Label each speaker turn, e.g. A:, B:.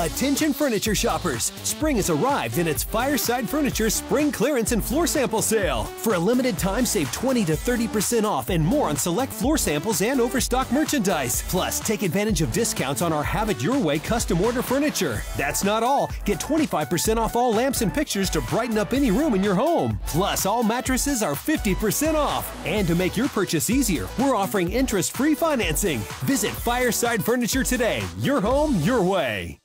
A: Attention furniture shoppers! Spring has arrived and it's Fireside Furniture Spring Clearance and Floor Sample Sale. For a limited time, save 20 to 30% off and more on select floor samples and overstock merchandise. Plus, take advantage of discounts on our Have It Your Way custom order furniture. That's not all. Get 25% off all lamps and pictures to brighten up any room in your home. Plus, all mattresses are 50% off. And to make your purchase easier, we're offering interest free financing. Visit Fireside Furniture today. Your home, your way.